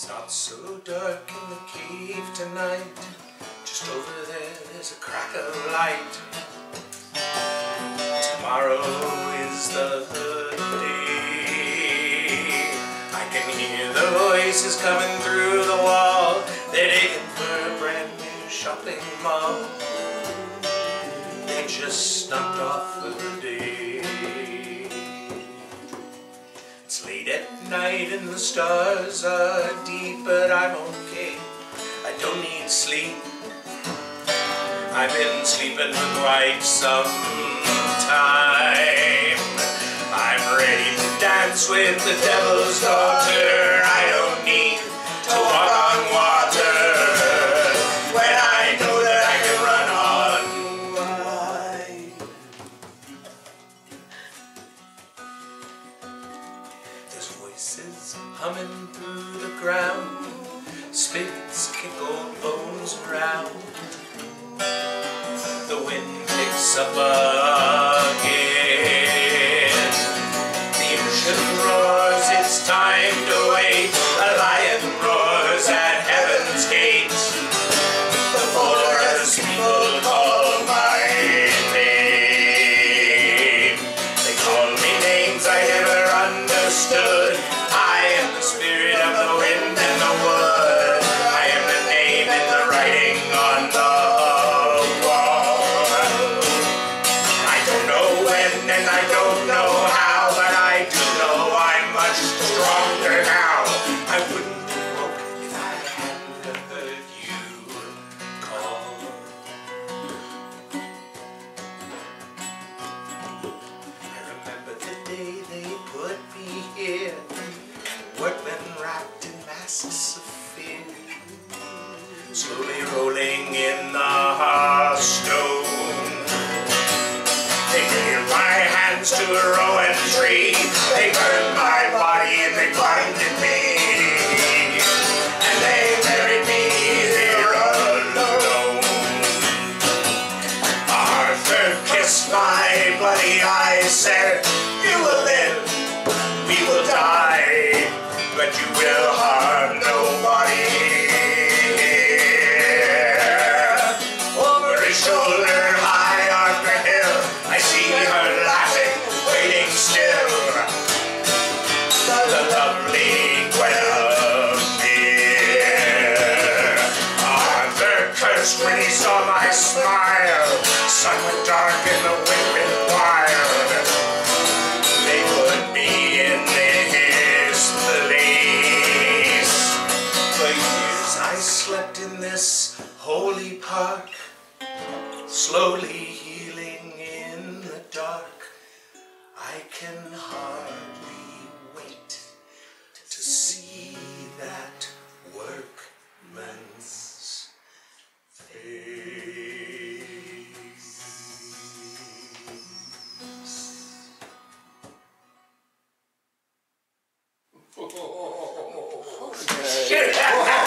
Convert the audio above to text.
It's not so dark in the cave tonight. Just over there, there's a crack of light. Tomorrow is the day. I can hear the voices coming through the wall. They're digging for a brand new shopping mall. They just snubbed off night and the stars are deep, but I'm okay. I don't need sleep. I've been sleeping for quite some time. I'm ready to dance with the devil's daughter. Voices humming through the ground. Spits kick old bones around. The wind picks up again. The ocean roars, it's time to wait. A lion roars at heaven's gate. The forest people call my name. They call me names I never understood. And I don't know how, but I do know I'm much stronger now. I wouldn't have woke if I hadn't heard you call. I remember the day they put me here. Workmen wrapped in masks of fear. Slowly rolling in the to a rowan tree. They burned my body and they blinded me. And they buried me here alone. Arthur kissed my bloody eyes, said, You will live, we will die, but you will harm Just when he saw my smile. Sun went dark and the wind went wild. They put me in this place. For years I slept in this holy park, slowly healing in the dark. I can hardly. Shit!